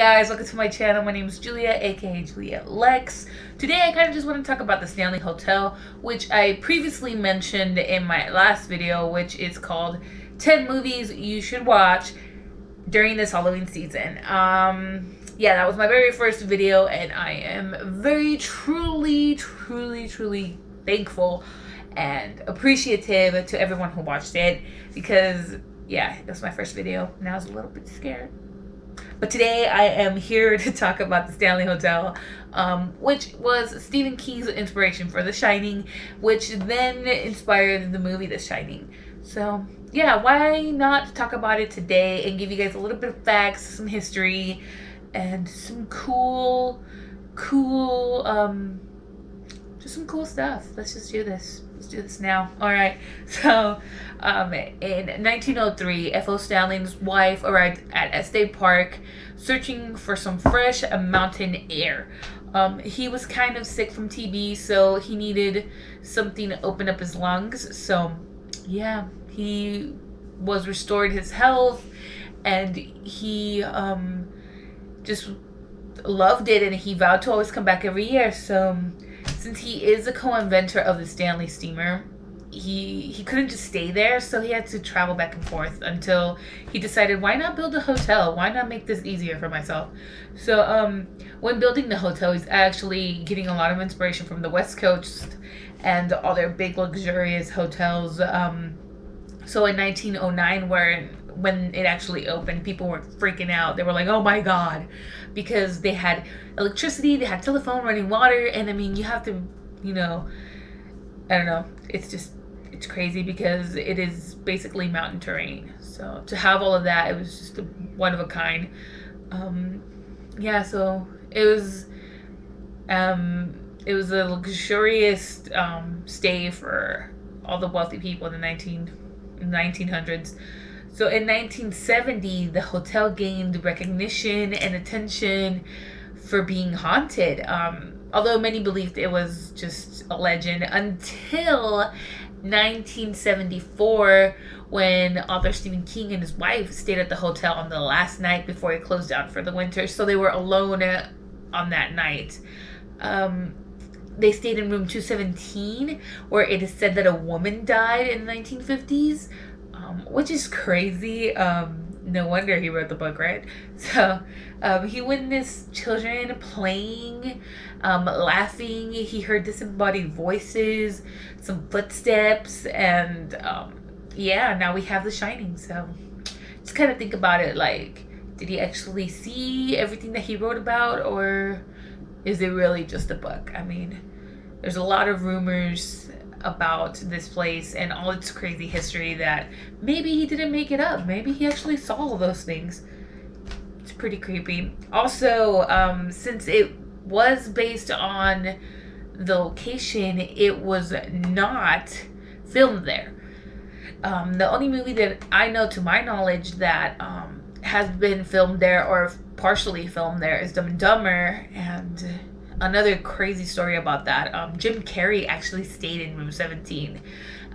guys, welcome to my channel. My name is Julia, aka Julia Lexx. Today I kind of just want to talk about the Stanley Hotel, which I previously mentioned in my last video, which is called 10 Movies You Should Watch During This Halloween Season. Um, yeah, that was my very first video, and I am very truly, truly, truly thankful and appreciative to everyone who watched it because, yeah, was my first video, and I was a little bit scared. But today I am here to talk about the Stanley Hotel, um, which was Stephen King's inspiration for The Shining, which then inspired the movie The Shining. So, yeah, why not talk about it today and give you guys a little bit of facts, some history, and some cool, cool, um, just some cool stuff. Let's just do this. Let's do this now. All right. So, um, in 1903, F.O. Stanley's wife arrived at Estes Park searching for some fresh mountain air. Um, he was kind of sick from TB, so he needed something to open up his lungs. So, yeah, he was restored his health and he um, just loved it and he vowed to always come back every year. So, since he is a co-inventor of the Stanley steamer, he he couldn't just stay there, so he had to travel back and forth until he decided why not build a hotel? Why not make this easier for myself? So um when building the hotel, he's actually getting a lot of inspiration from the West Coast and all their big luxurious hotels. Um so in 1909 where when it actually opened, people were freaking out. They were like, "Oh my god," because they had electricity, they had telephone, running water, and I mean, you have to, you know, I don't know. It's just it's crazy because it is basically mountain terrain. So to have all of that, it was just a one of a kind. Um, yeah, so it was um, it was a luxurious um, stay for all the wealthy people in the 19, 1900s. So in 1970, the hotel gained recognition and attention for being haunted. Um, although many believed it was just a legend until 1974 when author Stephen King and his wife stayed at the hotel on the last night before it closed down for the winter. So they were alone on that night. Um, they stayed in room 217 where it is said that a woman died in the 1950s um, which is crazy. Um, no wonder he wrote the book, right? So um, he witnessed children playing, um, laughing. He heard disembodied voices, some footsteps, and um, yeah, now we have The Shining. So just kind of think about it like, did he actually see everything that he wrote about, or is it really just a book? I mean, there's a lot of rumors about this place and all its crazy history that maybe he didn't make it up. Maybe he actually saw all those things. It's pretty creepy. Also, um, since it was based on the location, it was not filmed there. Um, the only movie that I know to my knowledge that um, has been filmed there or partially filmed there is Dumb and Dumber and another crazy story about that. Um, Jim Carrey actually stayed in room 17.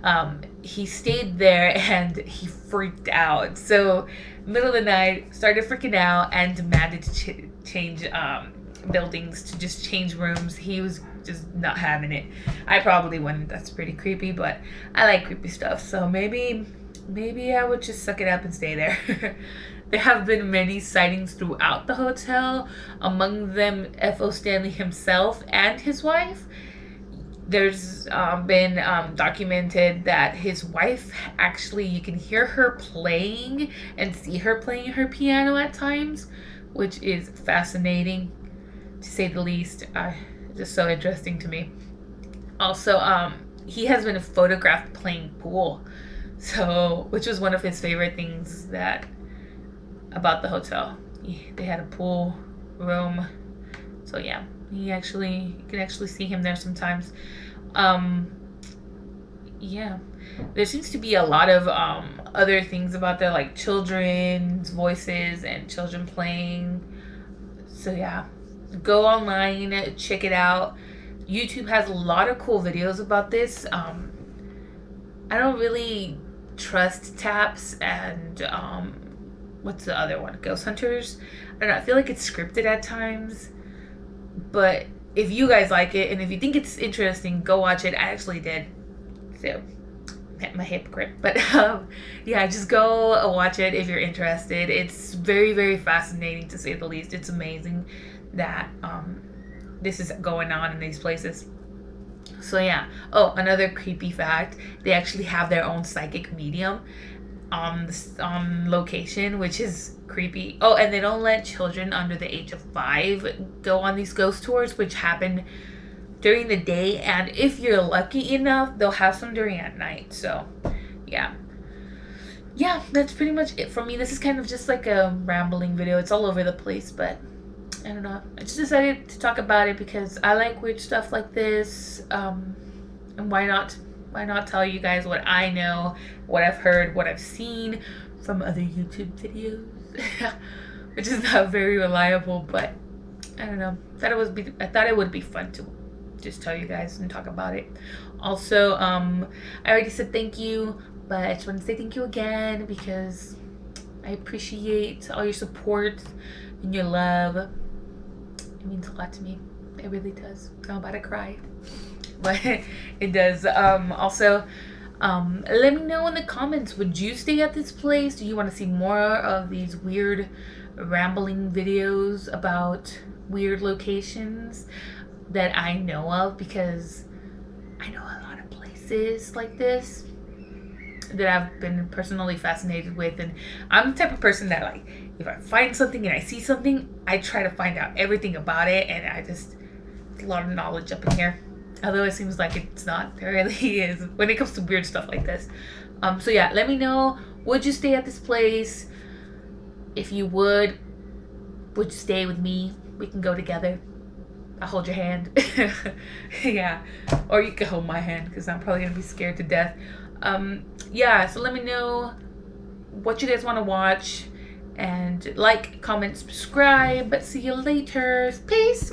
Um, he stayed there and he freaked out. So, middle of the night, started freaking out and demanded to ch- change um, buildings to just change rooms. He was just not having it. I probably wouldn't. That's pretty creepy, but I like creepy stuff. So maybe, maybe I would just suck it up and stay there. There have been many sightings throughout the hotel, among them F.O. Stanley himself and his wife. There's um, been um, documented that his wife actually, you can hear her playing and see her playing her piano at times, which is fascinating to say the least. Uh, just so interesting to me. Also, um, he has been photographed playing pool, so which was one of his favorite things that about the hotel. They had a pool room. So yeah, he actually you can actually see him there sometimes. Um yeah. There seems to be a lot of um other things about there like children's voices and children playing. So yeah, go online, check it out. YouTube has a lot of cool videos about this. Um I don't really trust TAPS and um what's the other one? Ghost Hunters. I don't know, I feel like it's scripted at times. But if you guys like it and if you think it's interesting, go watch it. I actually did. So I'm a hypocrite. But um, yeah, just go watch it if you're interested. It's very, very fascinating to say the least. It's amazing that um, this is going on in these places. So yeah. Oh, another creepy fact: they actually have their own psychic medium on on location, which is creepy. Oh, and they don't let children under the age of five go on these ghost tours, which happen during the day. And if you're lucky enough, they'll have some during at night. So, yeah. Yeah, that's pretty much it for me. This is kind of just like a rambling video. It's all over the place, but I don't know. I just decided to talk about it because I like weird stuff like this. Um, and why not? Why not tell you guys what I know, what I've heard, what I've seen from other YouTube videos, which is not very reliable, but I don't know. Thought it was be, I thought it would be fun to just tell you guys and talk about it. Also, um, I already said thank you, but I just want to say thank you again because I appreciate all your support and your love. It means a lot to me. It really does. I'm about to cry. But it does. Um, also, um, let me know in the comments. Would you stay at this place? Do you want to see more of these weird rambling videos about weird locations that I know of? Because I know a lot of places like this that I've been personally fascinated with. And I'm the type of person that, like, if I find something and I see something, I try to find out everything about it. And I just, a lot of knowledge up in here although it seems like it's not. There really is when it comes to weird stuff like this. Um so yeah let me know. Would you stay at this place? If you would would you stay with me? We can go together. I'll hold your hand. Yeah. Or you can hold my hand because i'm probably gonna be scared to death. Um yeah so let me know what you guys want to watch. And like comment subscribe. But see you later. Peace